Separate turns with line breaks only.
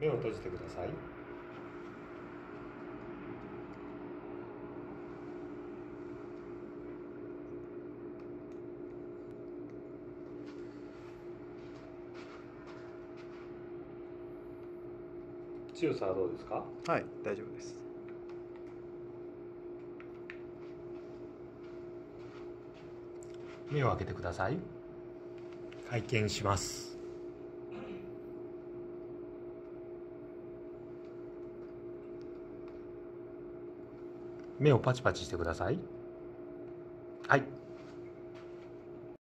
目を閉じてください。強さはどうですか？
はい大丈夫です。
目を開けてください。会見します目をパチパチしてください。はい。